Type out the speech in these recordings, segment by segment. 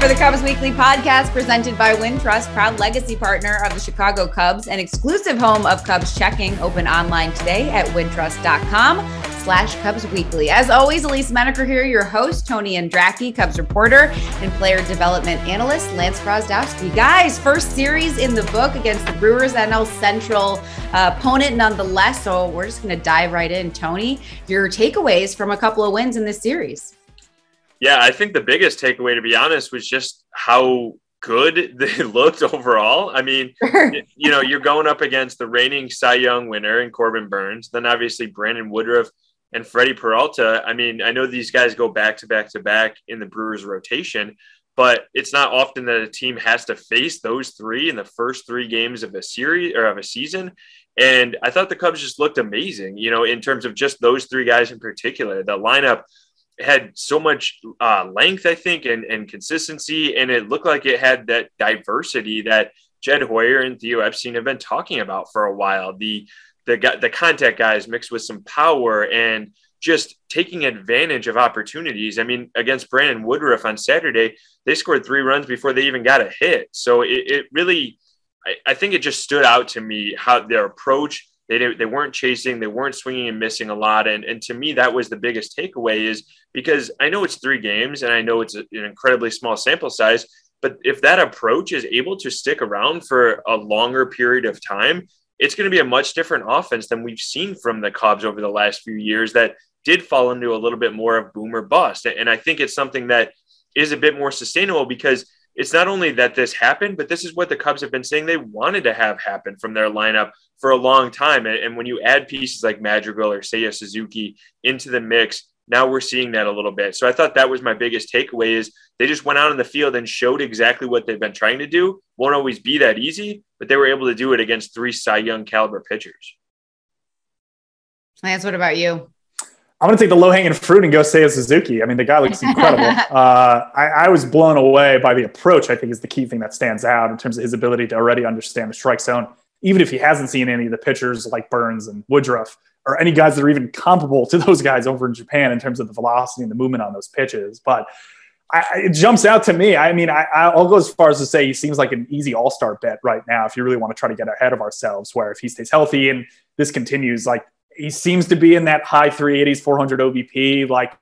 for the Cubs Weekly podcast presented by Wintrust, proud legacy partner of the Chicago Cubs and exclusive home of Cubs checking. Open online today at wintrust.com slash Cubs Weekly. As always, Elise Menaker here, your host, Tony Andracki, Cubs reporter and player development analyst, Lance Brozdowski. Guys, first series in the book against the Brewers, NL Central uh, opponent nonetheless. So we're just going to dive right in. Tony, your takeaways from a couple of wins in this series. Yeah, I think the biggest takeaway, to be honest, was just how good they looked overall. I mean, you know, you're going up against the reigning Cy Young winner and Corbin Burnes, then obviously Brandon Woodruff and Freddie Peralta. I mean, I know these guys go back to back to back in the Brewers rotation, but it's not often that a team has to face those three in the first three games of a series or of a season. And I thought the Cubs just looked amazing, you know, in terms of just those three guys in particular. The lineup had so much uh, length, I think, and, and consistency, and it looked like it had that diversity that Jed Hoyer and Theo Epstein have been talking about for a while. The the the contact guys mixed with some power and just taking advantage of opportunities. I mean, against Brandon Woodruff on Saturday, they scored three runs before they even got a hit. So it, it really, I, I think it just stood out to me how their approach they didn't, they weren't chasing, they weren't swinging and missing a lot. And, and to me, that was the biggest takeaway is because I know it's three games and I know it's an incredibly small sample size, but if that approach is able to stick around for a longer period of time, it's going to be a much different offense than we've seen from the Cubs over the last few years that did fall into a little bit more of boomer bust. And I think it's something that is a bit more sustainable because it's not only that this happened, but this is what the Cubs have been saying they wanted to have happen from their lineup for a long time. And, when you add pieces like Madrigal or Seiya Suzuki into the mix, now we're seeing that a little bit. So I thought that was my biggest takeaway is they just went out in the field and showed exactly what they've been trying to do. Won't always be that easy, but they were able to do it against three Cy Young caliber pitchers. Lance, what about you? I'm going to take the low hanging fruit and go Seiya Suzuki. I mean, the guy looks incredible. uh, I, I, was blown away by the approach. I think is the key thing that stands out in terms of his ability to already understand the strike zone, even if he hasn't seen any of the pitchers like Burnes and Woodruff or any guys that are even comparable to those guys over in Japan in terms of the velocity and the movement on those pitches. But I, it jumps out to me. I mean, I, will go as far as to say he seems like an easy all star bet right now if you really want to try to get ahead of ourselves. Where if he stays healthy and this continues, like he seems to be in that high 380s, 400 OBP. Like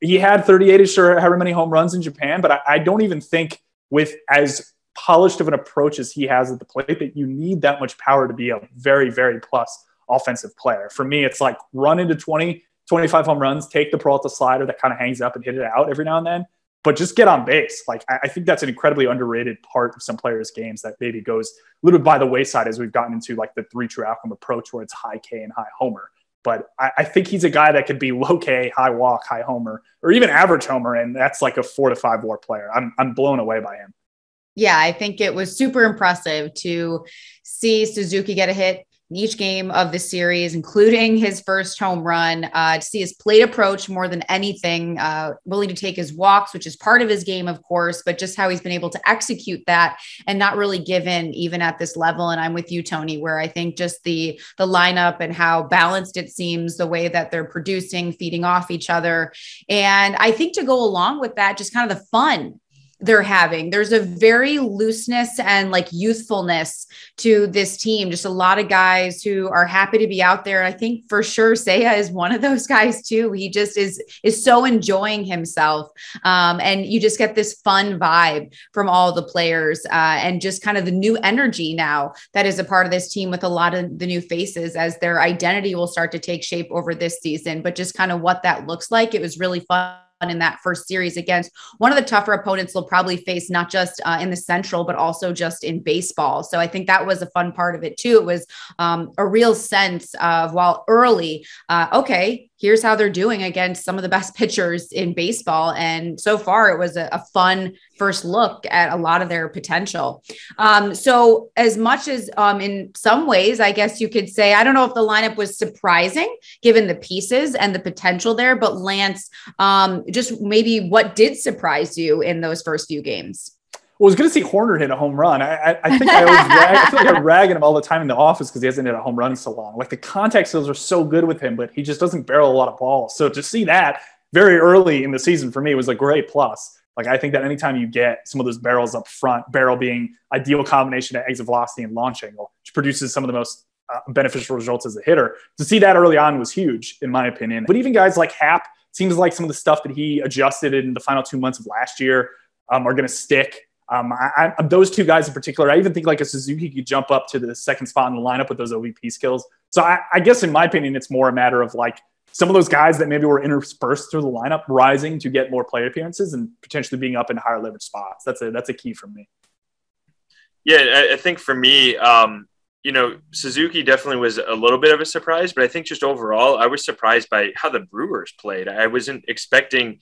he had 38ish or however many home runs in Japan, but I, I, don't even think with as polished of an approach as he has at the plate that you need that much power to be a very, very plus offensive player. For me, it's like run into 20, 25 home runs, take the Peralta slider that kind of hangs up and hit it out every now and then but just get on base. Like I, think that's an incredibly underrated part of some players' games that maybe goes a little bit by the wayside as we've gotten into like the three true outcome approach where it's high K and high homer. But I, I think he's a guy that could be low K, high walk, high homer, or even average homer, and that's like a four to five WAR player. I'm I'm blown away by him. Yeah, I think it was super impressive to see Suzuki get a hit in each game of the series, including his first home run, uh, to see his plate approach more than anything, uh, willing to take his walks, which is part of his game, of course, but just how he's been able to execute that and not really give in even at this level. And I'm with you, Tony, where I think just the the lineup and how balanced it seems, the way that they're producing, feeding off each other, and I think to go along with that, just kind of the fun they're having. There's a very looseness and like youthfulness to this team. Just a lot of guys who are happy to be out there. I think for sure Seiya is one of those guys too. He just is is so enjoying himself, um, and you just get this fun vibe from all the players, uh, and just kind of the new energy now that is a part of this team with a lot of the new faces as their identity will start to take shape over this season. But just kind of what that looks like, it was really fun in that first series against one of the tougher opponents they'll probably face, not just uh, in the Central, but also just in baseball. So I think that was a fun part of it too. It was um, a real sense of while early, uh, okay, here's how they're doing against some of the best pitchers in baseball. And so far, it was a, a fun first look at a lot of their potential. Um, so, as much as um, in some ways, I guess you could say, I don't know if the lineup was surprising given the pieces and the potential there, but Lance, um, just maybe what did surprise you in those first few games? I was going to see Hoerner hit a home run. I, I, I think I always rag, I feel like I'm ragging him all the time in the office because he hasn't hit a home run in so long. Like the contact skills are so good with him, but he just doesn't barrel a lot of balls. So to see that very early in the season for me was a great plus. Like I think that anytime you get some of those barrels up front, barrel being ideal combination of exit velocity and launch angle, which produces some of the most uh, beneficial results as a hitter. To see that early on was huge, in my opinion. But even guys like Happ seems like some of the stuff that he adjusted in the final two months of last year um, are going to stick. Um, I, I, those two guys in particular, I even think like a Suzuki could jump up to the second spot in the lineup with those OBP skills. So I, I guess in my opinion, it's more a matter of like some of those guys that maybe were interspersed through the lineup rising to get more player appearances and potentially being up in higher leverage spots. That's a that's a key for me. Yeah, I think for me, um, you know, Suzuki definitely was a little bit of a surprise, but I think just overall, I was surprised by how the Brewers played. I wasn't expecting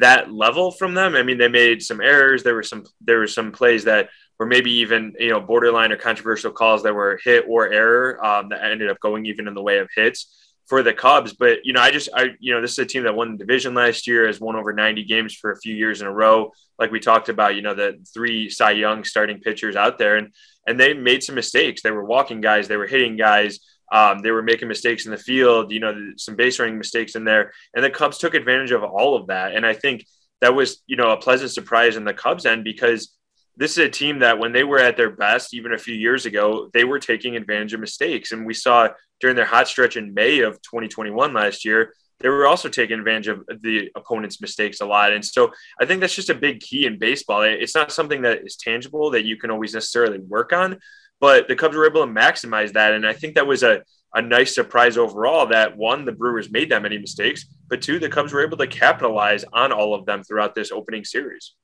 that level from them. I mean, they made some errors. There were some there were some plays that were maybe even you know borderline or controversial calls that were hit or error um, that ended up going even in the way of hits for the Cubs. But you know, I just I you know this is a team that won the division last year, has won over 90 games for a few years in a row. Like we talked about, you know, the three Cy Young starting pitchers out there, and and they made some mistakes. They were walking guys, they were hitting guys. Um, they were making mistakes in the field, you know, some base running mistakes in there, and the Cubs took advantage of all of that. And I think that was, you know, a pleasant surprise in the Cubs end because this is a team that when they were at their best, even a few years ago, they were taking advantage of mistakes. And we saw during their hot stretch in May of 2021 last year, they were also taking advantage of the opponent's mistakes a lot. And so I think that's just a big key in baseball. It's not something that is tangible that you can always necessarily work on, but the Cubs were able to maximize that. And I think that was a, a nice surprise overall that one, the Brewers made that many mistakes, but two, the Cubs were able to capitalize on all of them throughout this opening series.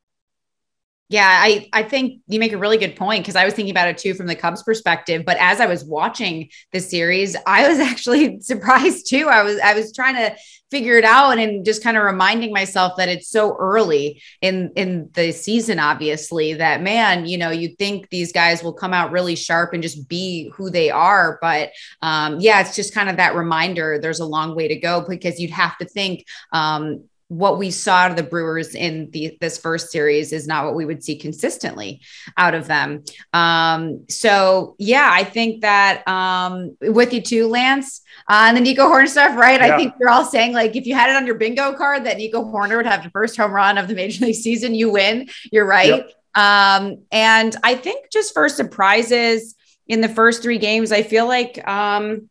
Yeah, I, I think you make a really good point because I was thinking about it too from the Cubs perspective. But as I was watching the series, I was actually surprised too. I was I was trying to figure it out and just kind of reminding myself that it's so early in in the season, obviously, that man, you know, you think these guys will come out really sharp and just be who they are. But um, yeah, it's just kind of that reminder there's a long way to go because you'd have to think um, what we saw out of the Brewers in the this first series is not what we would see consistently out of them. Um, so yeah, I think that um, with you too, Lance, uh, and the Nico Hoerner stuff, right? Yeah. I think you're all saying like if you had it on your bingo card that Nico Hoerner would have the first home run of the Major League season, you win. You're right. Yep. Um, and I think just for surprises in the first three games, I feel like um,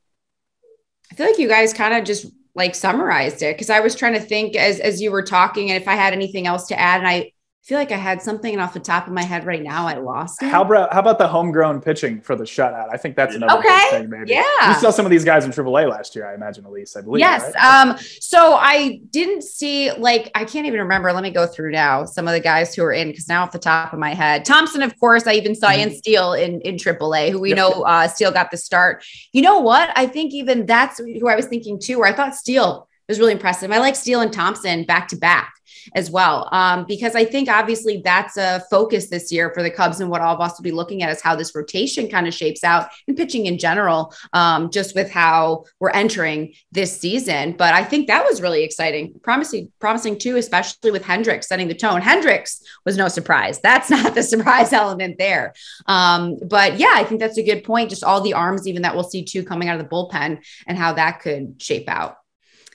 I feel like you guys kind of just like summarized it because I was trying to think as as you were talking and if I had anything else to add and I feel like I had something off the top of my head right now. I lost it. How about how about the homegrown pitching for the shutout? I think that's another okay. thing. Maybe. Yeah, you saw some of these guys in AAA last year. I imagine at least. I believe. Yes. Right? Um. So I didn't see like I can't even remember. Let me go through now some of the guys who are in because now off the top of my head, Thompson, of course, I even saw mm-hmm. Ian Steele in in AAA, who we yep. know uh, Steele got the start. You know what? I think even that's who I was thinking too. Where I thought Steele was really impressive. I like Steele and Thompson back to back as well. Um, because I think obviously that's a focus this year for the Cubs and what all of us will be looking at is how this rotation kind of shapes out and pitching in general, um, just with how we're entering this season. But I think that was really exciting, promising, promising too, especially with Hendricks setting the tone. Hendricks was no surprise. That's not the surprise element there. Um, but yeah, I think that's a good point. Just all the arms, even that we'll see too coming out of the bullpen and how that could shape out.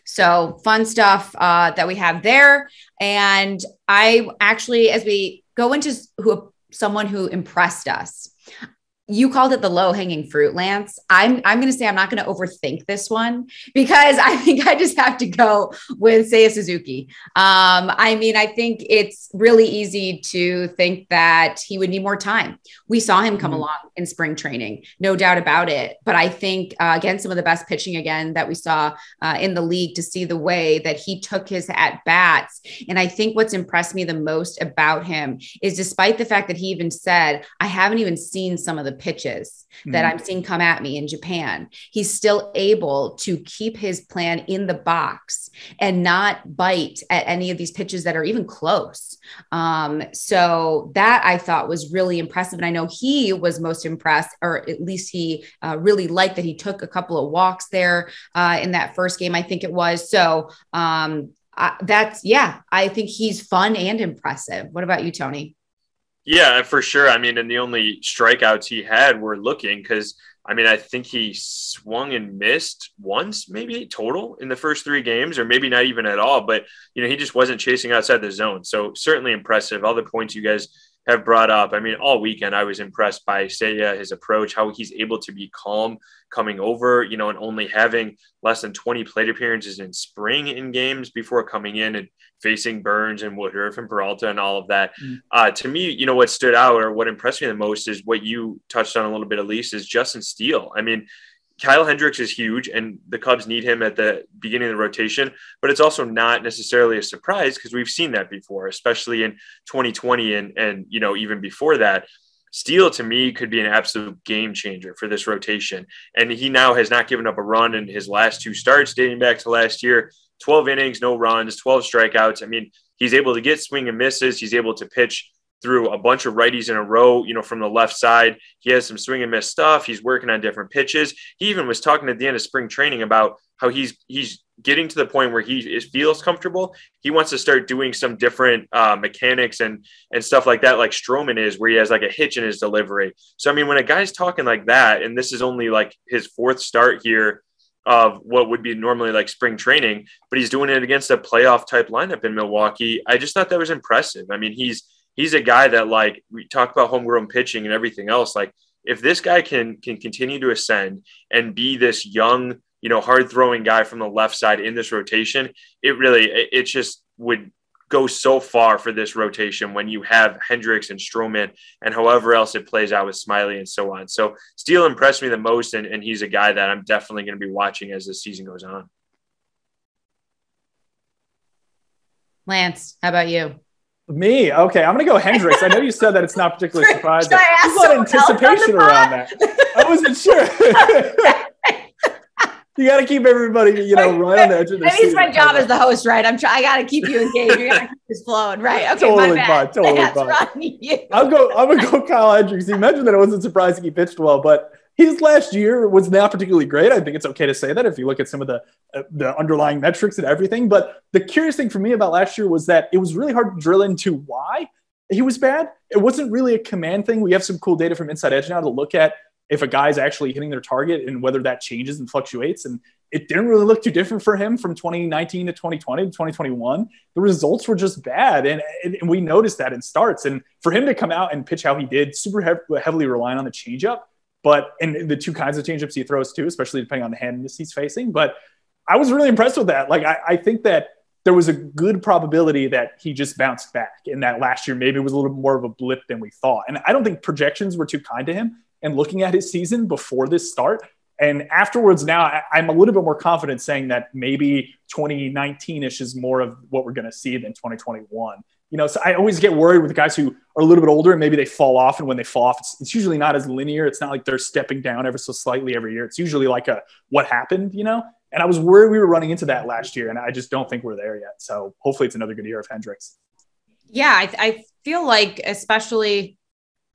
So fun stuff uh, that we have there. And I actually, as we go into who someone who impressed us, you called it the low hanging fruit, Lance. I'm I'm going to say I'm not going to overthink this one because I think I just have to go with Seiya Suzuki. Um, I mean, I think it's really easy to think that he would need more time. We saw him come mm-hmm. along in spring training, no doubt about it. But I think uh, again, some of the best pitching again that we saw uh, in the league to see the way that he took his at bats. And I think what's impressed me the most about him is, despite the fact that he even said, "I haven't even seen some of the pitches that mm-hmm. I'm seeing come at me in Japan, he's still able to keep his plan in the box and not bite at any of these pitches that are even close. Um, so that I thought was really impressive. And I know he was most impressed, or at least he uh, really liked that he took a couple of walks there uh, in that first game, I think it was. So um, uh, that's, yeah, I think he's fun and impressive. What about you, Tony? Yeah, for sure. I mean, and the only strikeouts he had were looking because I mean, I think he swung and missed once, maybe total in the first three games, or maybe not even at all. But you know, he just wasn't chasing outside the zone. So certainly impressive. All the points you guys have brought up. I mean, all weekend I was impressed by Seiya, his approach, how he's able to be calm coming over, you know, and only having less than 20 plate appearances in spring in games before coming in and facing Burnes and Woodruff and Peralta and all of that. Mm. Uh, to me, you know, what stood out or what impressed me the most is what you touched on a little bit, at least, is Justin Steele. I mean, Kyle Hendricks is huge, and the Cubs need him at the beginning of the rotation. But it's also not necessarily a surprise because we've seen that before, especially in 2020 and and you know even before that. Steele to me could be an absolute game changer for this rotation, and he now has not given up a run in his last two starts dating back to last year. 12 innings, no runs, 12 strikeouts. I mean, he's able to get swing and misses. He's able to pitch through a bunch of righties in a row, you know, from the left side. He has some swing and miss stuff. He's working on different pitches. He even was talking at the end of spring training about how he's he's getting to the point where he feels comfortable. He wants to start doing some different uh, mechanics and and stuff like that, like Stroman is, where he has like a hitch in his delivery. So I mean, when a guy's talking like that, and this is only like his fourth start here of what would be normally like spring training, but he's doing it against a playoff type lineup in Milwaukee. I just thought that was impressive. I mean, he's he's a guy that like we talk about homegrown pitching and everything else. Like if this guy can can continue to ascend and be this young, you know, hard throwing guy from the left side in this rotation, it really it, just would go so far for this rotation when you have Hendricks and Stroman and however else it plays out with Smiley and so on. So Steele impressed me the most, and, and he's a guy that I'm definitely going to be watching as the season goes on. Lance, how about you? Me? Okay, I'm gonna go Hendricks. I know you said that it's not particularly surprising. There's a lot of anticipation around that. I wasn't sure. you got to keep everybody, you know, right on the edge of it's my job as the host, right? I'm trying. I got to keep you engaged. You got to keep this flowing, right? Okay, totally fine. Totally fine. I'll go. I'm gonna go Kyle Hendricks. You mentioned that it wasn't surprising he pitched well, but his last year was not particularly great. I think it's okay to say that if you look at some of the uh, the underlying metrics and everything. But the curious thing for me about last year was that it was really hard to drill into why he was bad. It wasn't really a command thing. We have some cool data from Inside Edge now to look at if a guy's actually hitting their target and whether that changes and fluctuates. And it didn't really look too different for him from 2019 to 2020 to 2021. The results were just bad. And, and we noticed that in starts. And for him to come out and pitch how he did, super heavily relying on the changeup but and the two kinds of changeups he throws too, especially depending on the hand he's facing. But I was really impressed with that. Like I, I think that there was a good probability that he just bounced back in that last year maybe was a little more of a blip than we thought. And I don't think projections were too kind to him. And looking at his season before this start, and afterwards, now I'm a little bit more confident saying that maybe 2019 ish is more of what we're going to see than 2021 you know, so I always get worried with guys who are a little bit older and maybe they fall off. And when they fall off, it's, it's, usually not as linear. It's not like they're stepping down ever so slightly every year. It's usually like a what happened, you know? And I was worried we were running into that last year. And I just don't think we're there yet. So hopefully it's another good year of Hendricks. Yeah. I, I feel like, especially,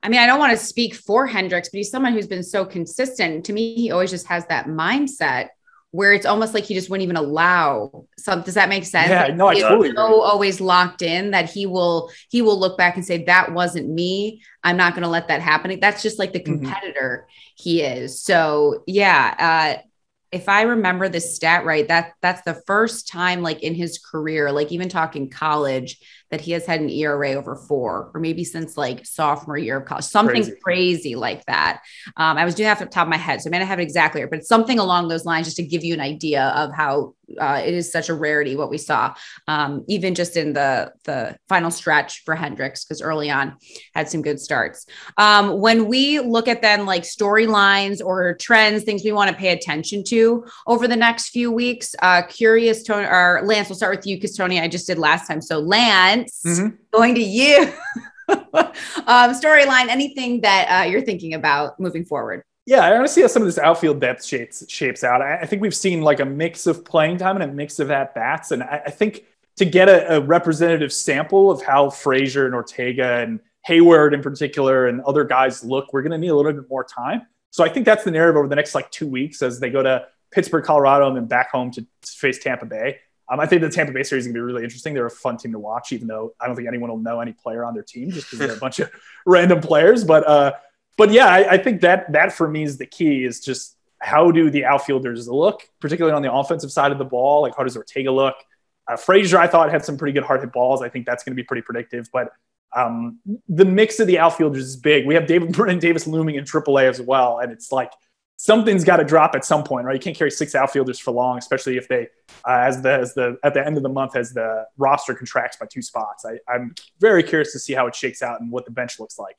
I mean, I don't want to speak for Hendricks, but he's someone who's been so consistent. To me, he always just has that mindset where it's almost like he just wouldn't even allow some does that make sense yeah no i totally so always locked in that he will he will look back and say that wasn't me i'm not going to let that happen that's just like the mm-hmm. competitor mm-hmm. he is so yeah uh if I remember the stat right, that that's the first time like in his career, like even talking college, that he has had an ERA over four, or maybe since like sophomore year of college, something crazy, crazy like that. Um, I was doing that off the top of my head, so I may not have it exactly, but it's something along those lines, just to give you an idea of how uh, it is such a rarity what we saw, um, even just in the the final stretch for Hendricks, because early on had some good starts. Um, when we look at then like storylines or trends, things we want to pay attention to over the next few weeks, uh, curious Tony or Lance, we'll start with you because Tony, I just did last time. So Lance, mm-hmm. going to you. um, storyline, anything that uh, you're thinking about moving forward? Yeah, I want to see how some of this outfield depth shapes shapes out. I, I think we've seen like a mix of playing time and a mix of at bats, and I, I, think to get a, a, representative sample of how Frazier and Ortega and Hayward in particular and other guys look, we're going to need a little bit more time. So I think that's the narrative over the next like two weeks as they go to Pittsburgh, Colorado, and then back home to face Tampa Bay. Um, I think the Tampa Bay series is going to be really interesting. They're a fun team to watch, even though I don't think anyone will know any player on their team just because they're a bunch of random players. But uh, but yeah, I, I think that that for me is the key. Is just how do the outfielders look, particularly on the offensive side of the ball? Like how does Ortega look? Uh, Frazier, I thought had some pretty good hard hit balls. I think that's going to be pretty predictive. But um, the mix of the outfielders is big. We have David Brennen Davis looming in AAA as well, and it's like something's got to drop at some point, right? You can't carry six outfielders for long, especially if they, uh, as the as the at the end of the month, as the roster contracts by two spots. I, I'm very curious to see how it shakes out and what the bench looks like.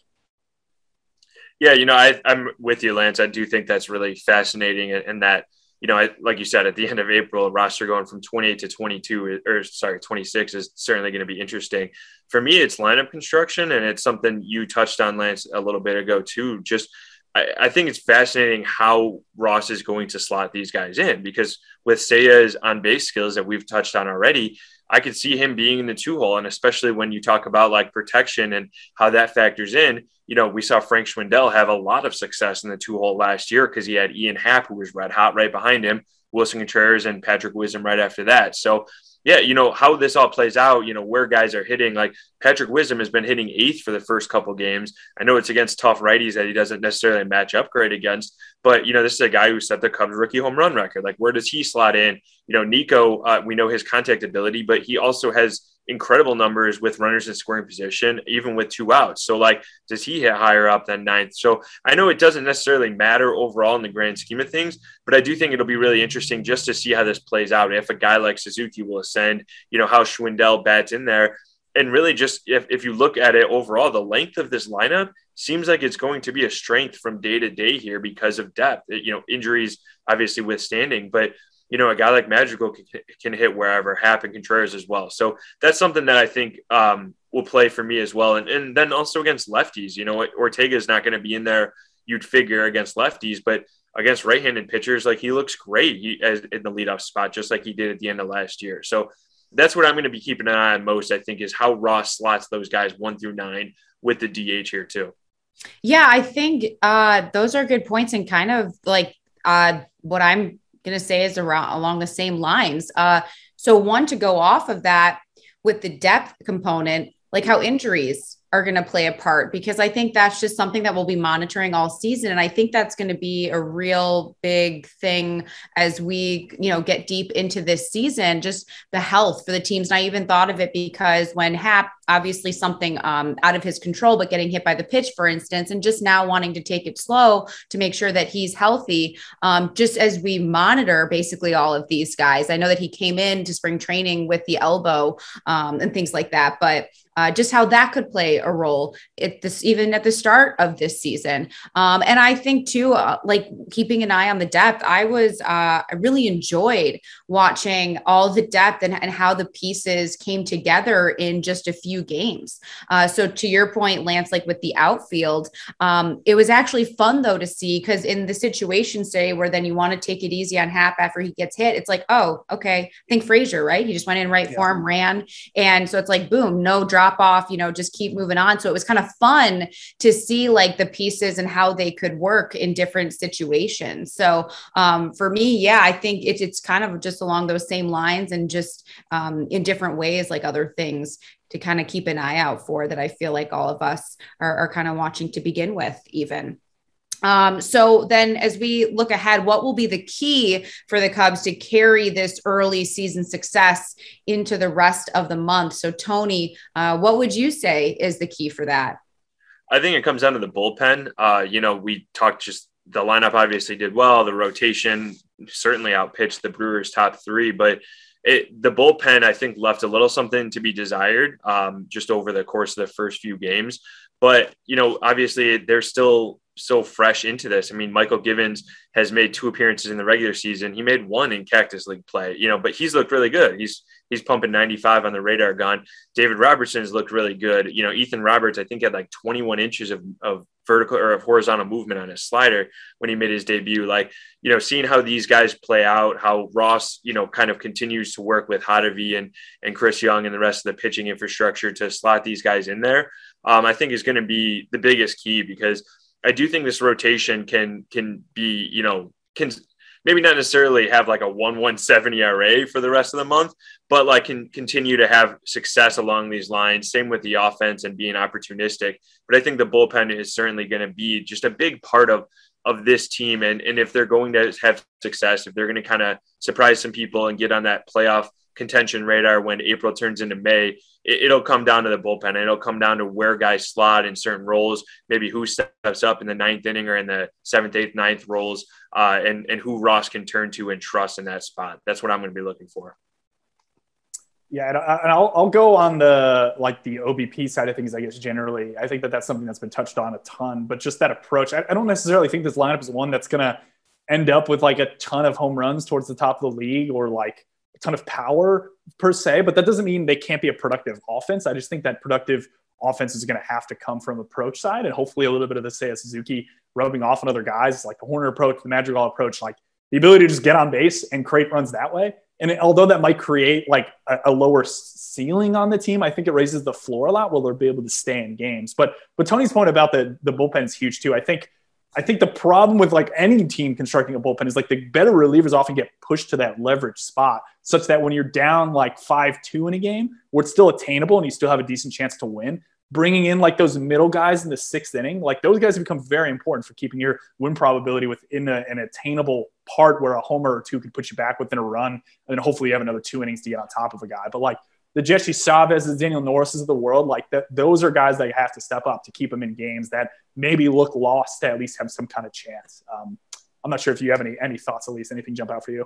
Yeah, you know, I, I'm with you, Lance. I do think that's really fascinating, and that you know, I, like you said, at the end of April, roster going from 28 to 22, or sorry, 26 is certainly going to be interesting. For me, it's lineup construction, and it's something you touched on, Lance, a little bit ago too. Just I, I, think it's fascinating how Ross is going to slot these guys in because with Seiya's on base skills that we've touched on already, I could see him being in the two hole. And especially when you talk about like protection and how that factors in, you know, we saw Frank Schwindel have a lot of success in the two hole last year because he had Ian Happ, who was red hot right behind him, Willson Contreras, and Patrick Wisdom right after that. So yeah, you know, how this all plays out, you know, where guys are hitting. Like Patrick Wisdom has been hitting eighth for the first couple games. I know it's against tough righties that he doesn't necessarily match up great against, but, you know, this is a guy who set the Cubs rookie home run record. Like, where does he slot in? You know, Nico, uh, we know his contact ability, but he also has incredible numbers with runners in scoring position, even with two outs. So, like, does he hit higher up than ninth? So, I know it doesn't necessarily matter overall in the grand scheme of things, but I do think it'll be really interesting just to see how this plays out. If a guy like Suzuki will ascend, you know, how Schwindel bats in there. And really, just if, if you look at it overall, the length of this lineup seems like it's going to be a strength from day to day here because of depth. You know, injuries obviously withstanding, but you know, a guy like Madrigal can, can hit wherever, Happ and Contreras as well. So that's something that I think um, will play for me as well. And, and then also against lefties, you know, Ortega is not going to be in there, you'd figure, against lefties, but against right-handed pitchers, like he looks great he, as, in the leadoff spot, just like he did at the end of last year. So that's what I'm going to be keeping an eye on most, I think, is how Ross slots those guys one through nine with the DH here too. Yeah, I think uh, those are good points and kind of like uh, what I'm going to say is around along the same lines. Uh, so one to go off of that with the depth component, like how injuries are going to play a part because I think that's just something that we'll be monitoring all season. And I think that's going to be a real big thing as we, you know, get deep into this season, just the health for the teams. And I even thought of it because when Happ, obviously something um, out of his control, but getting hit by the pitch, for instance, and just now wanting to take it slow to make sure that he's healthy, um, just as we monitor basically all of these guys. I know that he came in to spring training with the elbow um, and things like that, but uh, just how that could play a role at this even at the start of this season um, and i think too uh, like keeping an eye on the depth i was uh, i really enjoyed watching all the depth and, and how the pieces came together in just a few games uh, so to your point lance like with the outfield um, it was actually fun though to see because in the situation say where then you want to take it easy on Happ after he gets hit it's like oh okay think frazier right he just went in right yeah. form ran and so it's like boom no drop drop off, you know, just keep moving on. So it was kind of fun to see like the pieces and how they could work in different situations. So um, for me, yeah, I think it, it's kind of just along those same lines and just um, in different ways, like other things to kind of keep an eye out for that I feel like all of us are, are kind of watching to begin with, even. Um, so then, as we look ahead, what will be the key for the Cubs to carry this early season success into the rest of the month? So, Tony, uh, what would you say is the key for that? I think it comes down to the bullpen. Uh, you know, we talked just the lineup obviously did well. The rotation certainly outpitched the Brewers' top three, but it, the bullpen, I think, left a little something to be desired um, just over the course of the first few games. But, you know, obviously they're still so fresh into this. I mean, Mychal Givens has made two appearances in the regular season. He made one in Cactus League play, you know, but he's looked really good. He's he's pumping 95 on the radar gun. David Robertson's looked really good. You know, Ethan Roberts, I think had like 21 inches of, of vertical or of horizontal movement on his slider when he made his debut. Like, you know, seeing how these guys play out, how Ross, you know, kind of continues to work with Hottovy and and Chris Young and the rest of the pitching infrastructure to slot these guys in there. Um, I think is going to be the biggest key because I do think this rotation can can be, you know, can maybe not necessarily have like a 117 ERA for the rest of the month, but like can continue to have success along these lines. Same with the offense and being opportunistic. But I think the bullpen is certainly going to be just a big part of of this team. And, and if they're going to have success, if they're going to kind of surprise some people and get on that playoff contention radar when April turns into May, it, will come down to the bullpen. It'll come down to where guys slot in certain roles, maybe who steps up in the ninth inning or in the seventh, eighth, ninth roles, uh, and and who Ross can turn to and trust in that spot. That's what I'm going to be looking for. Yeah, and I'll, I'll go on the like the OBP side of things. I guess generally, I think that that's something that's been touched on a ton. But just that approach, I, I don't necessarily think this lineup is one that's going to end up with like a ton of home runs towards the top of the league or like ton of power per se. But that doesn't mean they can't be a productive offense. I just think that productive offense is going to have to come from approach side and hopefully a little bit of the Seiya Suzuki rubbing off on other guys like the Hoerner approach, the Madrigal approach, like the ability to just get on base and create runs that way and it, although that might create like a, a, lower ceiling on the team, I think it raises the floor a lot where they'll be able to stay in games. But but Tony's point about the the bullpen is huge too. I think I think the problem with like any team constructing a bullpen is like the better relievers often get pushed to that leverage spot, such that when you're down like five two in a game, where it's still attainable and you still have a decent chance to win, bringing in like those middle guys in the sixth inning, like those guys become very important for keeping your win probability within a, an attainable part where a homer or two could put you back within a run. And then hopefully you have another two innings to get on top of a guy. But like the Jesse Chavez, the Daniel Norrises of the world, like that, those are guys that you have to step up to keep them in games that maybe look lost to at least have some kind of chance. Um, I'm not sure if you have any any thoughts, least anything jump out for you.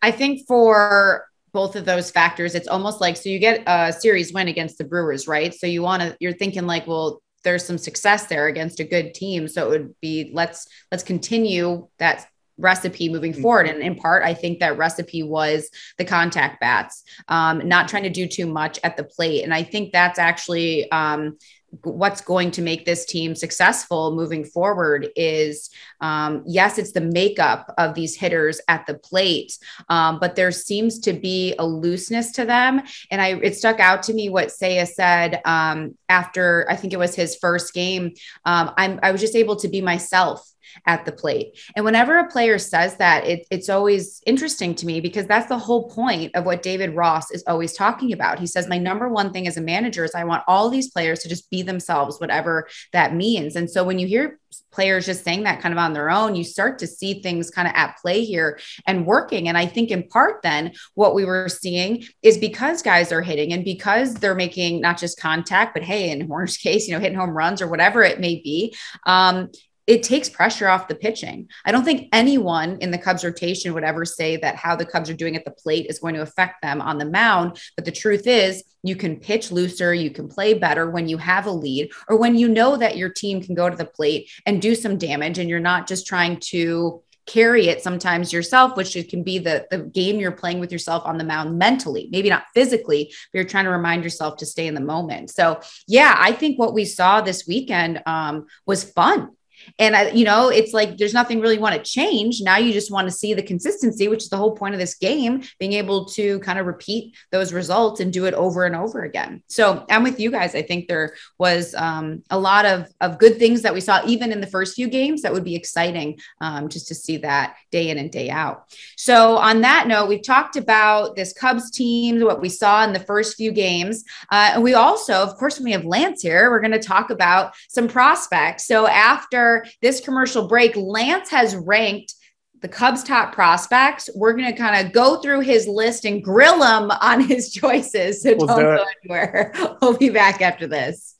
I think for both of those factors, it's almost like so you get a series win against the Brewers, right? So you want to you're thinking like, well, there's some success there against a good team. So it would be let's let's continue that recipe moving mm-hmm. forward. And in part, I think that recipe was the contact bats, um, not trying to do too much at the plate. And I think that's actually um, what's going to make this team successful moving forward is um, yes it's the makeup of these hitters at the plate um, but there seems to be a looseness to them and i it stuck out to me what Seiya said um, after i think it was his first game um, i'm i was just able to be myself at the plate. And whenever a player says that, it, it's always interesting to me because that's the whole point of what David Ross is always talking about. He says, My number one thing as a manager is I want all these players to just be themselves, whatever that means. And so when you hear players just saying that kind of on their own, you start to see things kind of at play here and working. And I think in part, then what we were seeing is because guys are hitting and because they're making not just contact, but hey, in Hoerner's case, you know, hitting home runs or whatever it may be, um, it takes pressure off the pitching. I don't think anyone in the Cubs rotation would ever say that how the Cubs are doing at the plate is going to affect them on the mound. But the truth is, you can pitch looser, you can play better when you have a lead, or when you know that your team can go to the plate and do some damage, and you're not just trying to carry it sometimes yourself, which can be the, the game you're playing with yourself on the mound mentally, maybe not physically, but you're trying to remind yourself to stay in the moment. So, yeah, I think what we saw this weekend um, was fun. And I, you know, it's like there's nothing really want to change. Now you just want to see the consistency, which is the whole point of this game, being able to kind of repeat those results and do it over and over again. So I'm with you guys. I think there was um, a lot of, of good things that we saw even in the first few games that would be exciting um, just to see that day in and day out. So on that note, we've talked about this Cubs team, what we saw in the first few games. Uh, and we also, of course, when we have Lance here, we're going to talk about some prospects. So after this commercial break, Lance has ranked the Cubs' top prospects. We're going to kind of go through his list and grill him on his choices. So don't go anywhere. We'll be back after this.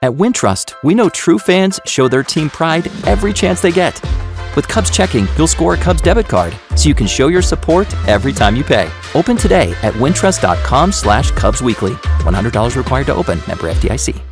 At Wintrust, we know true fans show their team pride every chance they get. With Cubs checking, you'll score a Cubs debit card, so you can show your support every time you pay. Open today at wintrust.com slash Cubs Weekly. $100 required to open. Member FDIC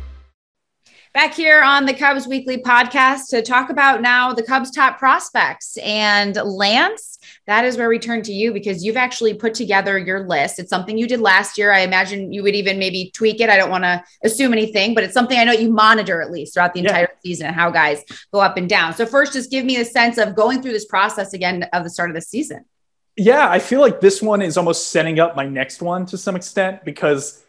back here on the Cubs Weekly podcast to talk about now the Cubs top prospects. And Lance, that is where we turn to you because you've actually put together your list. It's something you did last year. I imagine you would even maybe tweak it. I don't want to assume anything, but it's something I know you monitor at least throughout the entire season and how guys go up and down. So, first, just give me a sense of going through this process again of the start of the season. Yeah, I feel like this one is almost setting up my next one to some extent because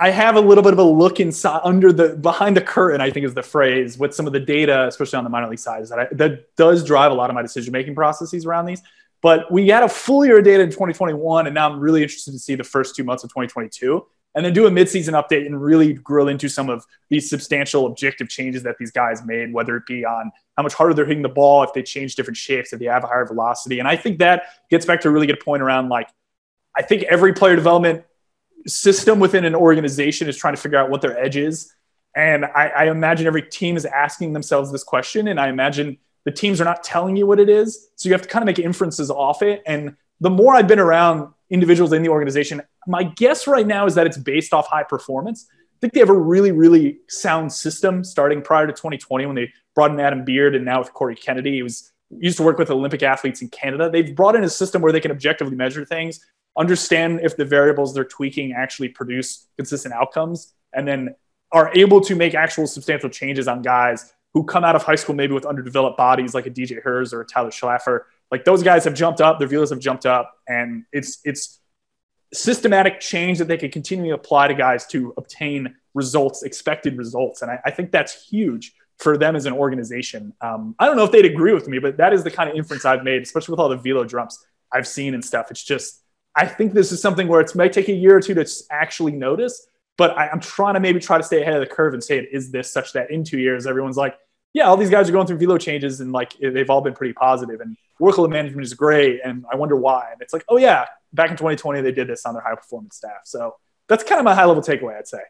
I have a little bit of a look inside under the behind the curtain. I think is the phrase with some of the data, especially on the minor league side, is that I, that does drive a lot of my decision making processes around these. But we had a full year of data in 2021, and now I'm really interested to see the first two months of 2022, and then do a midseason update and really grill into some of these substantial objective changes that these guys made, whether it be on how much harder they're hitting the ball, if they change different shapes, if they have a higher velocity. And I think that gets back to a really good point around like, I think every player development system within an organization is trying to figure out what their edge is. And I, I imagine every team is asking themselves this question. And I imagine the teams are not telling you what it is. So you have to kind of make inferences off it. And the more I've been around individuals in the organization, my guess right now is that it's based off high performance. I think they have a really, really sound system starting prior to 2020 when they brought in Adam Beard and now with Corey Kennedy. He was used to work with Olympic athletes in Canada. They've brought in a system where they can objectively measure things understand if the variables they're tweaking actually produce consistent outcomes, and then are able to make actual substantial changes on guys who come out of high school maybe with underdeveloped bodies like a DJ Herz or a Tyler Schlaffer. Like those guys have jumped up, their velos have jumped up, and it's it's systematic change that they can continually apply to guys to obtain results, expected results. And I, I think that's huge for them as an organization. Um, I don't know if they'd agree with me, but that is the kind of inference I've made, especially with all the velo jumps I've seen and stuff. It's just I think this is something where it might take a year or two to actually notice, but I, am trying to maybe try to stay ahead of the curve and say is this such that in two years everyone's like, yeah, all these guys are going through velo changes and like they've all been pretty positive and workload management is great and I wonder why. And it's like, oh yeah, back in 2020 they did this on their high performance staff. So that's kind of my high level takeaway, I'd say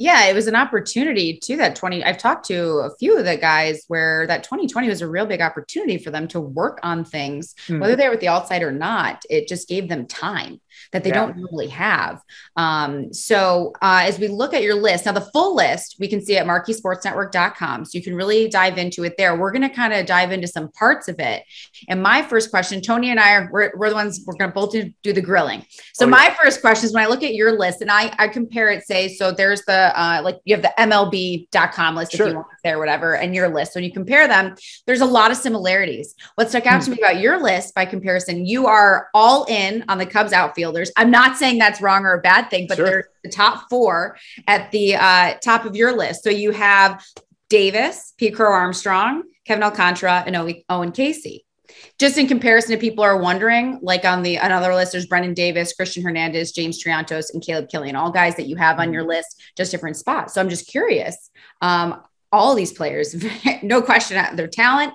yeah, it was an opportunity to that 20. I've talked to a few of the guys where that 2020 was a real big opportunity for them to work on things, mm. whether they're with the outside or not. It just gave them time that they yeah. don't normally have. Um, so uh, as we look at your list, now the full list we can see at marqueesportsnetwork.com. So you can really dive into it there. We're going to kind of dive into some parts of it. And my first question, Tony and I are, we're, we're the ones, we're going to both do the grilling. So oh, yeah. my first question is when I look at your list and I, I compare it, say, so there's the, uh, like you have the MLB.com list sure. if you want there, whatever, and your list. When you compare them, there's a lot of similarities. What stuck out hmm. to me about your list by comparison, you are all in on the Cubs outfielders. I'm not saying that's wrong or a bad thing, but sure. they're the top four at the uh, top of your list. So you have Davis, Pete Crow Armstrong, Kevin Alcantara, and Owen Caissie Just in comparison to people are wondering, like on the another list, there's Brennen Davis, Christian Hernandez, James Triantos, and Caleb Killian, all guys that you have on your mm-hmm. list, just different spots. So I'm just curious. Um, all these players, no question, their talent.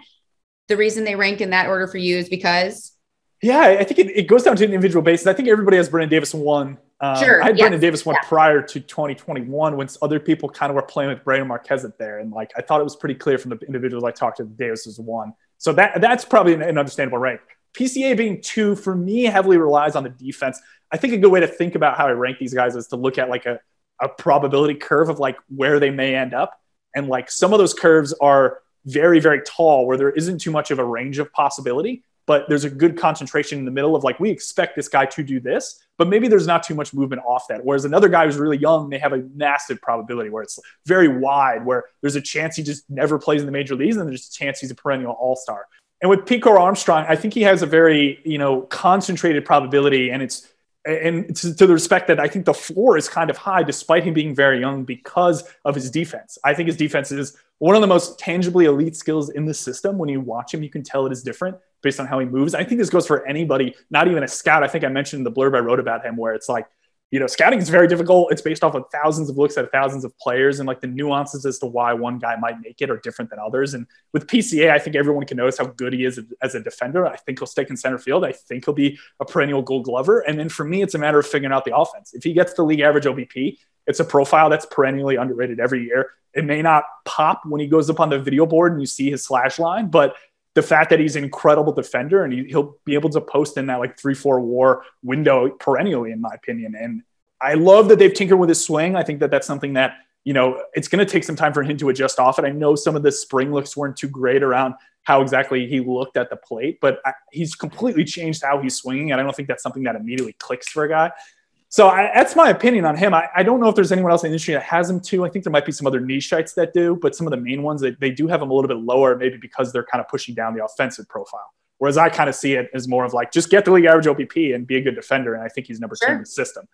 The reason they rank in that order for you is because yeah, I think it, it goes down to an individual basis. I think everybody has Brennen Davis one. Um, sure. I had yes. Brennen Davis one yeah. prior to 2021 when other people kind of were playing with Brailyn Marquez at there. And like, I thought it was pretty clear from the individuals I talked to, Davis was one. So that that's probably an, an understandable rank. PCA being two for me heavily relies on the defense. I think a good way to think about how I rank these guys is to look at like a, a probability curve of like where they may end up. And like some of those curves are very, very tall where there isn't too much of a range of possibility but there's a good concentration in the middle of like we expect this guy to do this but maybe there's not too much movement off that. Whereas another guy who's really young they have a massive probability where it's very wide where there's a chance he just never plays in the major leagues and there's a chance he's a perennial all-star. And with Pico Armstrong I think he has a very you know concentrated probability and it's and to, to, the respect that I think the floor is kind of high despite him being very young because of his defense. I think his defense is one of the most tangibly elite skills in the system. When you watch him, you can tell it is different based on how he moves. I think this goes for anybody, not even a scout. I think I mentioned the blurb I wrote about him where it's like, you know, scouting is very difficult. It's based off of thousands of looks at thousands of players and like the nuances as to why one guy might make it are different than others. And with PCA, I think everyone can notice how good he is as a defender. I think he'll stick in center field. I think he'll be a perennial gold glover. And then for me, it's a matter of figuring out the offense. If he gets the league average OBP, it's a profile that's perennially underrated every year. It may not pop when he goes up on the video board and you see his slash line, but the fact that he's an incredible defender and he, will be able to post in that like three four war window perennially in my opinion. And i love that they've tinkered with his swing. I think that that's something that you know it's going to take some time for him to adjust off. It i know some of the spring looks weren't too great around how exactly he looked at the plate but I, he's completely changed how he's swinging. And i don't think that's something that immediately clicks for a guy so I, that's my opinion on him. I, I, don't know if there's anyone else in the industry that has him too. I think there might be some other nicheites that do, but some of the main ones they, they do have him a little bit lower, maybe because they're kind of pushing down the offensive profile. Whereas I kind of see it as more of like just get the league average OBP and be a good defender, and I think he's number sure. two in the system.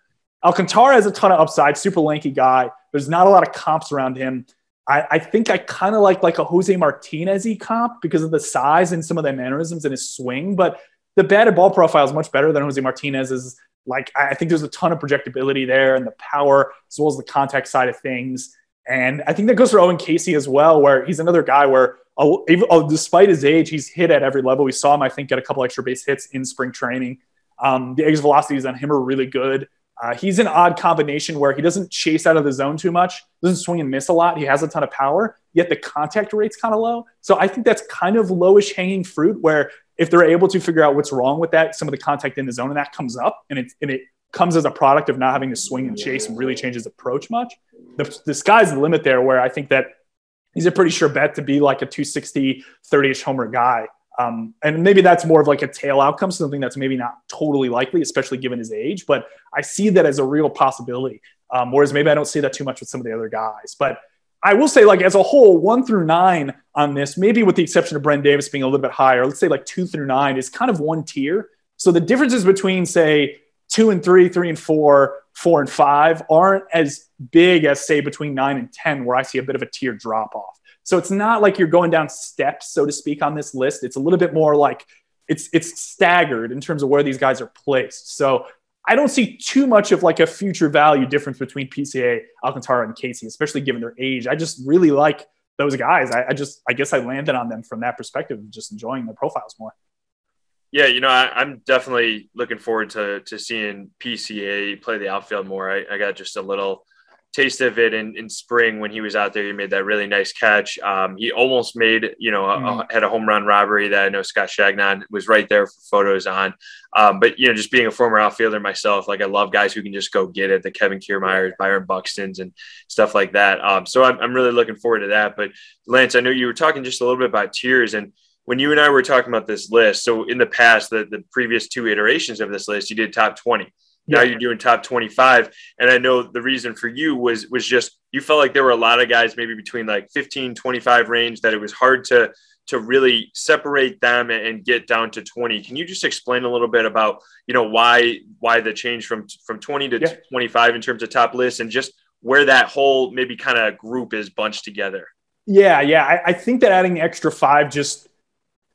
Alcantara has a ton of upside, super lanky guy. There's not a lot of comps around him. I, I think I kind of like like a Jose Martinez comp because of the size and some of the mannerisms and his swing. But the batted ball profile is much better than Jose Martinez's. Like I think there's a ton of projectability there and the power as well as the contact side of things. And I think that goes for Owen Caissie as well, where he's another guy where, uh, uh, despite his age, he's hit at every level. We saw him, I think, get a couple extra base hits in spring training. Um, the exit velocities on him are really good. Uh, he's an odd combination where he doesn't chase out of the zone too much, doesn't swing and miss a lot. He has a ton of power, yet the contact rate's kind of low. So I think that's kind of lowish hanging fruit where if they're able to figure out what's wrong with that, some of the contact in the zone and that comes up and it, and it comes as a product of not having to swing and chase and really change his approach much. The, the sky's the limit there where I think that he's a pretty sure bet to be like a 260, 30-ish homer guy. Um, and maybe that's more of like a tail outcome, something that's maybe not totally likely, especially given his age. But I see that as a real possibility. Um, whereas maybe I don't see that too much with some of the other guys. But I will say, like as a whole, one through nine on this, maybe with the exception of Brennen Davis being a little bit higher, let's say like two through nine is kind of one tier. So the differences between say two and three, three and four, four and five aren't as big as say between nine and ten, where I see a bit of a tier drop off. So it's not like you're going down steps, so to speak, on this list. It's a little bit more like it's it's staggered in terms of where these guys are placed. So I don't see too much of like a future value difference between PCA, Alcantara, and Caissie, especially given their age. I just really like those guys. I, I just I guess I landed on them from that perspective, of just enjoying their profiles more. Yeah, you know, I, am definitely looking forward to to seeing PCA play the outfield more. I, I got just a little taste of it in, in spring when he was out there. He made that really nice catch. Um, he almost made, you know, mm. a, had a home run robbery that I know Scott Shagnon was right there for photos on. Um, but, you know, just being a former outfielder myself, like I love guys who can just go get it, the Kevin Kiermaiers, Byron Buxtons, and stuff like that. Um, so I'm, I'm really looking forward to that. But Lance, I know you were talking just a little bit about tiers and when you and I were talking about this list, so in the past, the, the previous two iterations of this list, you did top 20 now you're doing top 25 and i know the reason for you was was just you felt like there were a lot of guys maybe between like 15 25 range that it was hard to to really separate them and get down to 20 can you just explain a little bit about you know why why the change from from 20 to yeah. 25 in terms of top lists and just where that whole maybe kind of group is bunched together? Yeah yeah. I, I think that adding the extra five just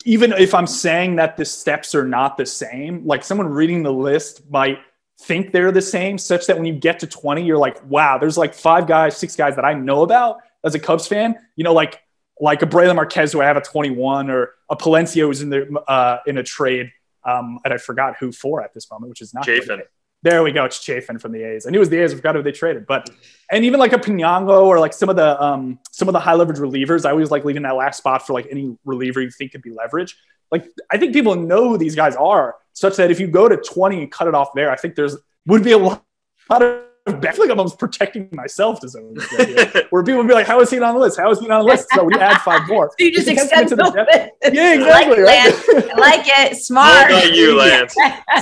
even if i'm saying that the steps are not the same like someone reading the list might think they're the same, such that when you get to 20, you're like, wow, there's like five guys, six guys that I know about as a Cubs fan. You know, like like a Brailyn Marquez who I have a 21, or a Palencia who's in the uh, in a trade, um, and I forgot who for at this moment, which is not Chafin. There we go. It's Chafin from the A's. I knew it was the A's. I forgot who they traded, but and even like a Piñango or like some of the um, some of the high leverage relievers. I always like leaving that last spot for like any reliever you think could be leverage. Like I think people know who these guys are, such that if you go to 20 and cut it off there, I think there's would be a lot of I feel like I'm almost protecting myself to some extent where people would be like, "How is he on the list? How is he on the list?" So we add five more. so you just extend to the depth. Yeah, exactly. Like, right? I like it. Smart. Not you, Lance.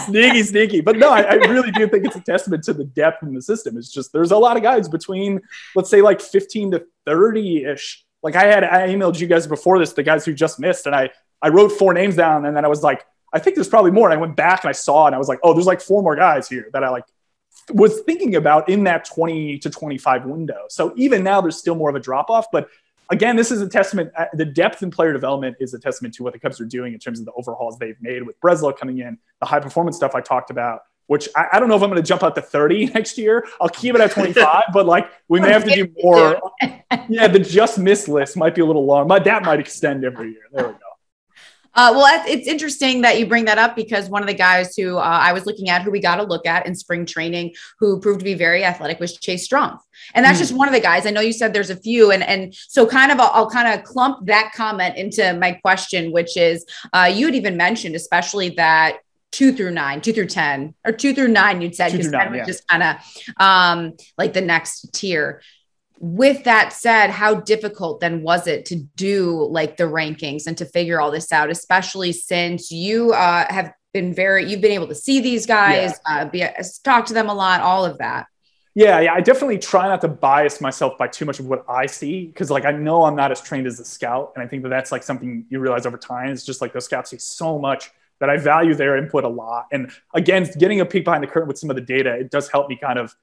sneaky, sneaky. But no, I, I, really do think it's a testament to the depth in the system. It's just there's a lot of guys between, let's say, like 15 to 30 ish. Like I had, I emailed you guys before this, the guys who just missed, and I I wrote four names down, and then I was like, I think there's probably more. And I went back and I saw, and I was like, oh, there's like four more guys here that I like was thinking about in that 20 to 25 window. So even now, there's still more of a drop off. But again, this is a testament. Uh, the depth in player development is a testament to what the Cubs are doing in terms of the overhauls they've made with Breslow coming in, the high performance stuff I talked about. Which I, I don't know if I'm going to jump out to 30 next year. I'll keep it at 25, but like we may have to do more. yeah, the just miss list might be a little long. My that might extend every year. There we go. Uh, well, it's interesting that you bring that up because one of the guys who uh, I was looking at, who we got to look at in spring training, who proved to be very athletic, was Chase Strumpf, and that's mm. just one of the guys. I know you said there's a few, and and so kind of I'll, I'll kind of clump that comment into my question, which is uh, you had even mentioned, especially that two through nine, two through 10, or two through nine, you'd said, because that was yeah. just kind of um, like the next tier with that said, how difficult then was it to do like the rankings and to figure all this out, especially since you uh, have been very, you've been able to see these guys, yeah. uh, be, uh, talk to them a lot, all of that. Yeah, yeah. I definitely try not to bias myself by too much of what I see because, like, I know I'm not as trained as a scout, and I think that that's like something you realize over time. It's just like those scouts see so much that I value their input a lot. And again, getting a peek behind the curtain with some of the data, it does help me kind of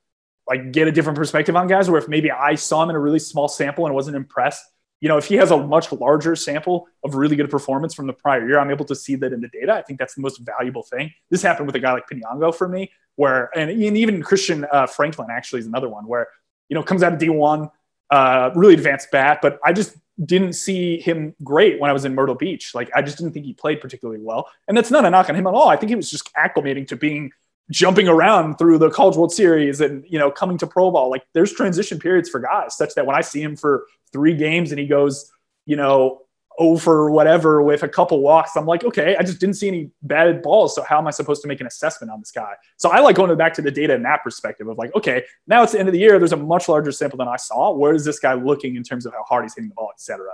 like get a different perspective on guys. Where if maybe I saw him in a really small sample and wasn't impressed, you know, if he has a much larger sample of really good performance from the prior year, I'm able to see that in the data. I think that's the most valuable thing. This happened with a guy like Piñango for me, where, and even Christian uh, Franklin actually is another one where, you know, comes out of D1, uh, really advanced bat, but I just didn't see him great when I was in Myrtle Beach. Like, I just didn't think he played particularly well. And that's not a knock on him at all. I think he was just acclimating to being jumping around through the College World Series and you know coming to pro ball. Like there's transition periods for guys such that when I see him for three games and he goes, you know, over whatever with a couple walks, I'm like, okay, I just didn't see any batted balls. So how am I supposed to make an assessment on this guy? So I like going back to the data in that perspective of like, okay, now it's the end of the year. There's a much larger sample than I saw. Where is this guy looking in terms of how hard he's hitting the ball, etc?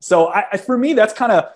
So I, for me, that's kind of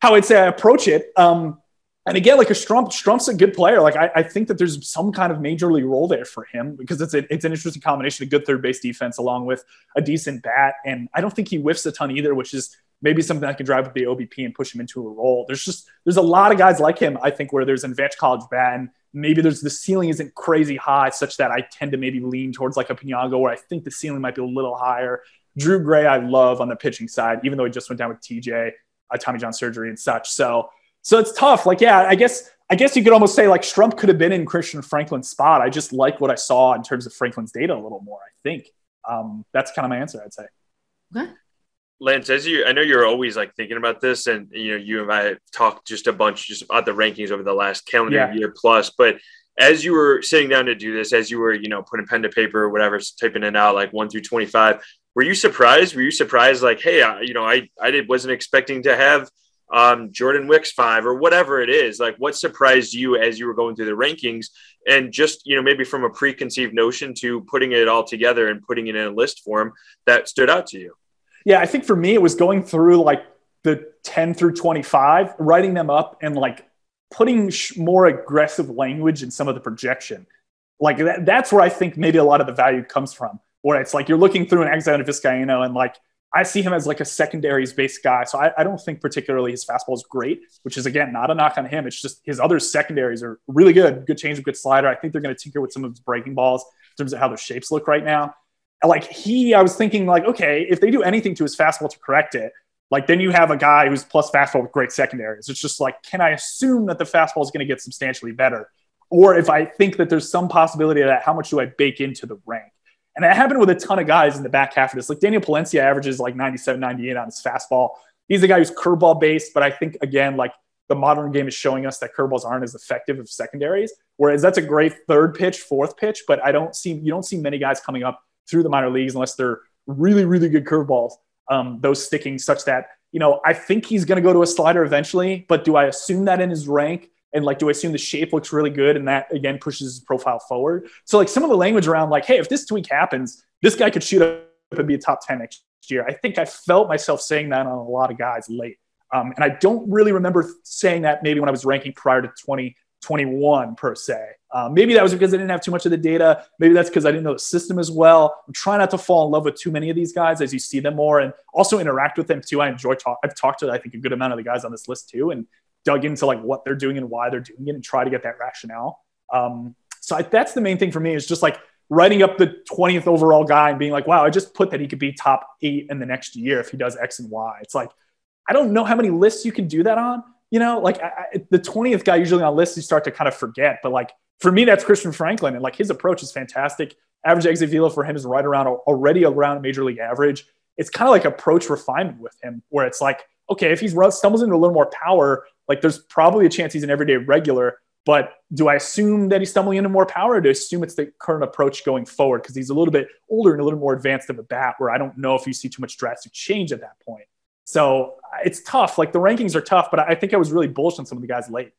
how I'd say I approach it. Um, and again, like a Strumpf, Strumpf's a good player. Like I, I, think that there's some kind of major league role there for him because it's a, it's an interesting combination of good third base defense along with a decent bat. And I don't think he whiffs a ton either, which is maybe something that can drive up the OBP and push him into a role. There's just there's a lot of guys like him. I think where there's an advanced college bat and maybe there's the ceiling isn't crazy high, such that I tend to maybe lean towards like a Piñango where I think the ceiling might be a little higher. Drew Gray, I love on the pitching side, even though he just went down with TJ, uh, Tommy John surgery and such. So so it's tough. Like, yeah, I guess I guess you could almost say like Strumpf could have been in Christian Franklin's spot. I just like what I saw in terms of Franklin's data a little more. I think um, that's kind of my answer. I'd say. Okay. Lance, as you, I know you're always like thinking about this, and you know, you and I have talked just a bunch just about the rankings over the last calendar yeah. year plus. But as you were sitting down to do this, as you were, you know, putting pen to paper or whatever, typing it out like one through twenty-five, were you surprised? Were you surprised, like, hey, I, you know, I I did wasn't expecting to have um, Jordan Wicks five or whatever it is? Like, what surprised you as you were going through the rankings? And just, you know, maybe from a preconceived notion to putting it all together and putting it in a list form that stood out to you? Yeah, I think for me, it was going through like the 10 through 25, writing them up and like putting more aggressive language in some of the projection. Like that, that's where I think maybe a lot of the value comes from, where it's like you're looking through an Alexander Vizcaino and like I see him as like a secondaries based guy. So I, I, don't think particularly his fastball is great, which is again not a knock on him. It's just his other secondaries are really good. Good change, good slider. I think they're going to tinker with some of his breaking balls in terms of how their shapes look right now. Like he, I was thinking like, okay, if they do anything to his fastball to correct it, like then you have a guy who's plus fastball with great secondaries. It's just like, can I assume that the fastball is going to get substantially better? Or if I think that there's some possibility of that, how much do I bake into the rank? And that happened with a ton of guys in the back half of this. Like Daniel Palencia averages like 97, 98 on his fastball. He's a guy who's curveball based, but I think again, like the modern game is showing us that curveballs aren't as effective as secondaries. Whereas that's a great third pitch, fourth pitch, but I don't see you don't see many guys coming up through the minor leagues unless they're really, really good curveballs. Um, those sticking such that you know I think he's going to go to a slider eventually, but do I assume that in his rank? And like do i assume the shape looks really good? And that again pushes his profile forward. So like some of the language around like hey if this tweak happens this guy could shoot up and be a top 10 next year. I think i felt myself saying that on a lot of guys late. Um, and i don't really remember saying that maybe when i was ranking prior to 2021 per se. Uh, maybe that was because i didn't have too much of the data. Maybe that's because i didn't know the system as well. I'm trying not to fall in love with too many of these guys as you see them more and also interact with them too. I enjoy talk i've talked to i think a good amount of the guys on this list too and dug into like what they're doing and why they're doing it and try to get that rationale. Um, so I, that's the main thing for me is just like writing up the 20th overall guy and being like, wow, I just put that he could be top eight in the next year if he does X and Y. It's like, I don't know how many lists you can do that on. You know, like I, I, the 20th guy usually on lists you start to kind of forget. But like for me, that's Christian Franklin. And like his approach is fantastic. Average exit velo for him is right around already around major league average. It's kind of like approach refinement with him, where it's like, okay, if he stumbles into a little more power, like there's probably a chance he's an everyday regular. But do I assume that he's stumbling into more power or do I assume it's the current approach going forward? Because he's a little bit older and a little more advanced of a bat where I don't know if you see too much drastic change at that point. So it's tough. Like the rankings are tough, but I think I was really bullish on some of the guys late.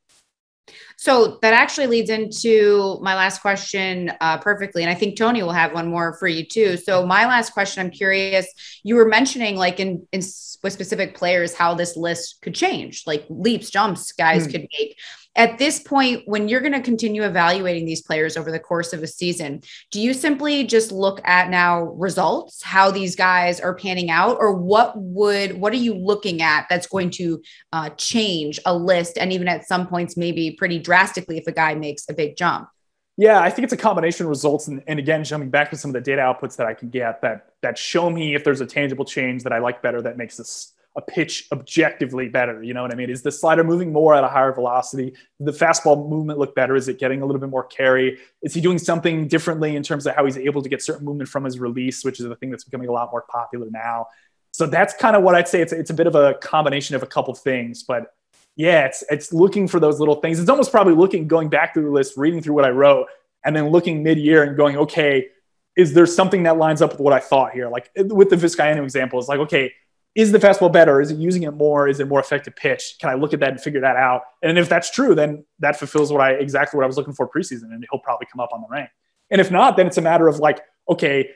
So that actually leads into my last question uh, perfectly. And I think Tony will have one more for you too. So my last question, I'm curious, you were mentioning like in, in with specific players, how this list could change, like leaps, jumps guys mm. could make. At this point, when you're going to continue evaluating these players over the course of a season, do you simply just look at now results, how these guys are panning out, or what would what are you looking at that's going to uh, change a list, and even at some points maybe pretty drastically if a guy makes a big jump? Yeah, I think it's a combination of results, and, and again, jumping back to some of the data outputs that I can get that that show me if there's a tangible change that I like better that makes this a pitch objectively better. You know what I mean? Is the slider moving more at a higher velocity? the fastball movement look better? Is it getting a little bit more carry? Is he doing something differently in terms of how he's able to get certain movement from his release, which is the thing that's becoming a lot more popular now? So that's kind of what I'd say. It's, it's a bit of a combination of a couple things, but yeah, it's it's looking for those little things. It's almost probably looking, going back through the list, reading through what I wrote, and then looking mid-year and going, okay, is there something that lines up with what I thought here? Like with the Vizcaino example, it's like, okay, is the fastball better? Is it using it more? Is it more effective pitch? Can I look at that and figure that out? And if that's true, then that fulfills what I exactly what I was looking for preseason, and he'll probably come up on the rank. And if not, then it's a matter of like, okay,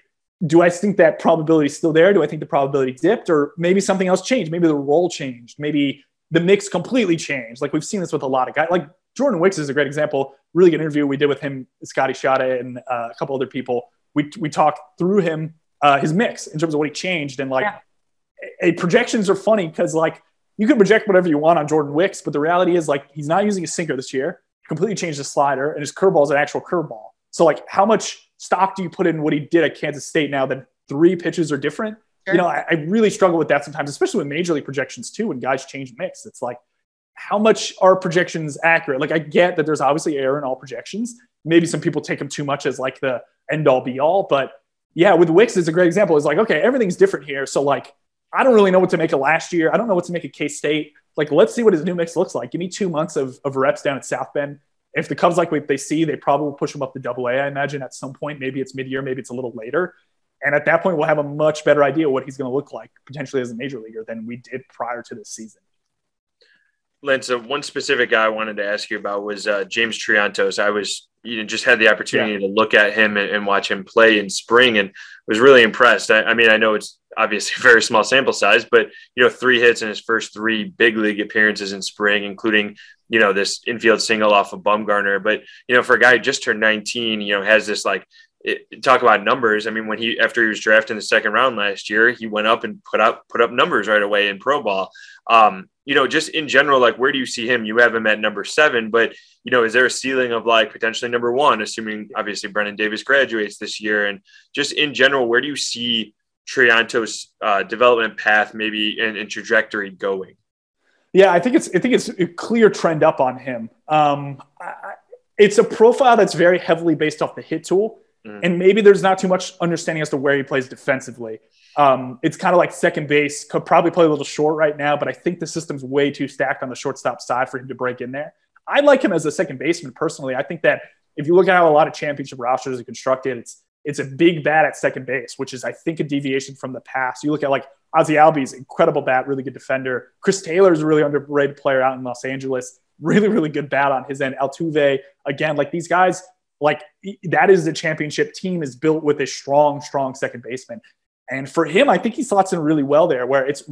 do I think that probability is still there? Do I think the probability dipped, or maybe something else changed? Maybe the role changed. Maybe the mix completely changed. Like we've seen this with a lot of guys. Like Jordan Wicks is a great example. Really good interview we did with him, Scotty Shada, and uh, a couple other people. We we talked through him uh, his mix in terms of what he changed and like. Yeah a, projections are funny because like you can project whatever you want on Jordan Wicks, but the reality is like he's not using a sinker this year. Completely changed his slider, and his curveball is an actual curveball. So like, how much stock do you put in what he did at Kansas State now that three pitches are different? Sure. You know, I, I, really struggle with that sometimes, especially with major league projections too. When guys change mix, it's like, how much are projections accurate? Like, I get that there's obviously error in all projections. Maybe some people take them too much as like the end all be all, but yeah, with Wicks is a great example. It's like, okay, everything's different here. So like, I don't really know what to make of last year. I don't know what to make of K State. Like, let's see what his new mix looks like. Give me two months of, of reps down at South Bend. If the Cubs like what they see, they probably will push him up to double A, I imagine, at some point. Maybe it's mid year, maybe it's a little later. And at that point, we'll have a much better idea what he's going to look like potentially as a major leaguer than we did prior to this season. Lance, uh, one specific guy I wanted to ask you about was uh, James Triantos. I was, you know, just had the opportunity yeah. to look at him and, and, watch him play in spring and was really impressed. I, I mean, I know it's obviously a very small sample size, but you know, three hits in his first three big league appearances in spring, including you know this infield single off of Bumgarner. But you know, for a guy who just turned 19, you know, has this like it, talk about numbers. I mean, when he after he was drafted in the second round last year, he went up and put up put up numbers right away in pro ball. Um, you know, just in general, like where do you see him? You have him at number seven, but you know, is there a ceiling of like potentially number one, assuming obviously Brennen Davis graduates this year, and just in general, where do you see Triantos' uh, development path, maybe and, and, trajectory going? Yeah, I think it's I think it's a clear trend up on him. Um, I, it's a profile that's very heavily based off the hit tool, mm. and maybe there's not too much understanding as to where he plays defensively. Um, it's kind of like second base could probably play a little short right now, but I think the system's way too stacked on the shortstop side for him to break in there. I like him as a second baseman personally. I think that if you look at how a lot of championship rosters are constructed, it's it's a big bat at second base, which is, I think, a deviation from the past. You look at like Ozzie Albies, incredible bat, really good defender. Chris Taylor is a really underrated player out in Los Angeles, really, really good bat on his end. Altuve, again, like these guys, like that is the championship team is built with a strong, strong second baseman. And for him, I think he slots in really well there, where it's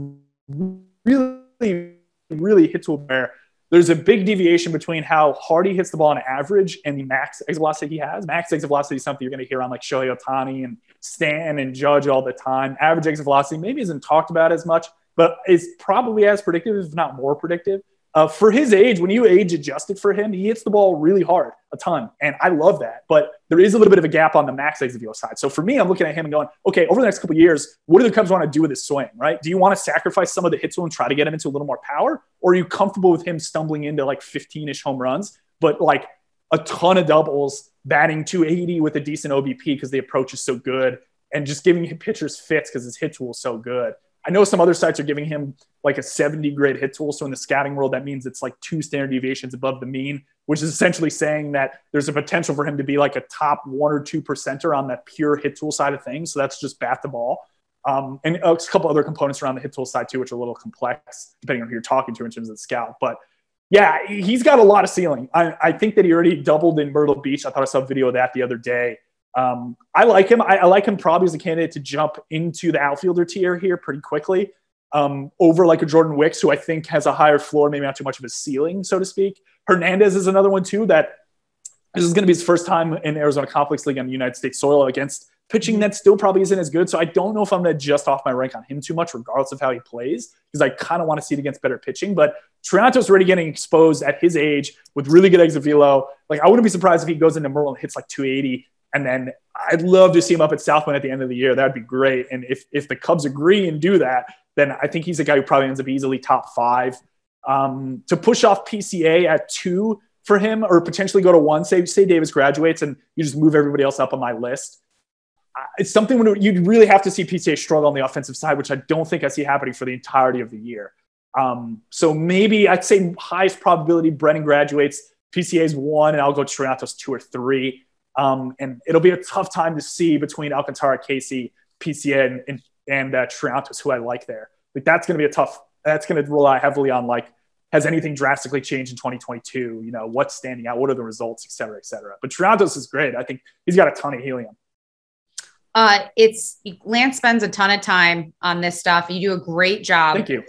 really, really hits where there's a big deviation between how hard he hits the ball on average and the max exit velocity he has. Max exit velocity is something you're going to hear on like Shohei Ohtani and Stanton Judge all the time. Average exit velocity maybe isn't talked about as much, but is probably as predictive, if not more predictive. Uh, for his age, when you age adjusted for him, he hits the ball really hard, a ton. And I love that. But there is a little bit of a gap on the max exit velo side. So for me, I'm looking at him and going, okay, over the next couple years, what do the Cubs want to do with his swing, right? Do you want to sacrifice some of the hits and try to get him into a little more power? Or are you comfortable with him stumbling into like 15 ish home runs, but like a ton of doubles, batting 280 with a decent OBP because the approach is so good and just giving pitchers fits because his hit tool is so good? I know some other sites are giving him like a 70 grade hit tool. So in the scouting world, that means it's like two standard deviations above the mean, which is essentially saying that there's a potential for him to be like a top one or two percenter on that pure hit tool side of things. So that's just bat the ball. Um, and a couple other components around the hit tool side too, which are a little complex depending on who you're talking to in terms of the scout. But yeah, he's got a lot of ceiling. I, I think that he already doubled in Myrtle Beach. I thought I saw a video of that the other day. Um, I like him. I, I, like him probably as a candidate to jump into the outfielder tier here pretty quickly um, over like a Jordan Wicks, who I think has a higher floor, maybe not too much of a ceiling, so to speak. Hernandez is another one too that this is going to be his first time in Arizona Complex League on the United States soil against pitching that still probably isn't as good. So I don't know if I'm going to adjust off my rank on him too much, regardless of how he plays, because I kind of want to see it against better pitching. But Trianto's already getting exposed at his age with really good exit velo. Like I wouldn't be surprised if he goes into Myrtle and hits like 280. And then I'd love to see him up at South Bend at the end of the year. That'd be great. And if if the Cubs agree and do that, then I think he's a guy who probably ends up easily top five. Um, to push off PCA at two for him, or potentially go to one. Say say Davis graduates, and you just move everybody else up on my list it's something when you'd really have to see PCA struggle on the offensive side, which I don't think I see happening for the entirety of the year. Um, so maybe I'd say highest probability Brennen graduates, PCA's one, and I'll go Triantos two or three. Um, and it'll be a tough time to see between Alcantara, Caissie, PCA, and, and, and uh, Triantos, who I like there. Like that's going to be a tough. That's going to rely heavily on like has anything drastically changed in 2022? You know, what's standing out? What are the results, et cetera, et cetera. But Triantos is great. I think he's got a ton of helium. Uh, it's Lance spends a ton of time on this stuff. You do a great job. Thank you.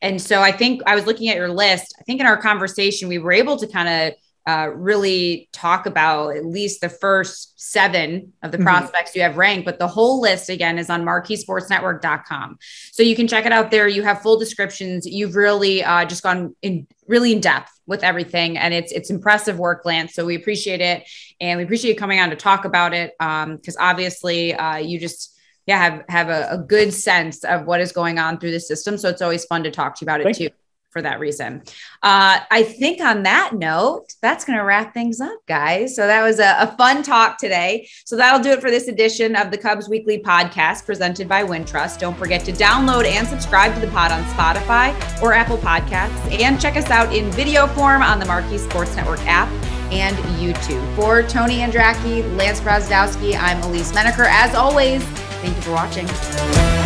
And so I think I was looking at your list. I think in our conversation, we were able to kind of uh, really talk about at least the first seven of the mm-hmm. prospects you have ranked, but the whole list again is on marqueesportsnetwork.com. So you can check it out there. You have full descriptions. You've really uh, just gone in really in depth with everything, and it's it's impressive work, Lance. So we appreciate it, and we appreciate you coming on to talk about it because um, obviously uh, you just yeah have have a, a, good sense of what is going on through the system. So it's always fun to talk to you about it too. You for that reason. Uh, I think on that note, that's going to wrap things up, guys. So that was a, a, fun talk today. So that'll do it for this edition of the Cubs Weekly podcast presented by Wintrust. Don't forget to download and subscribe to the pod on Spotify or Apple Podcasts, and check us out in video form on the Marquee Sports Network app and YouTube. For Tony Andracki, Lance Brozdowski, I'm Elise Menaker. As always, thank you for watching.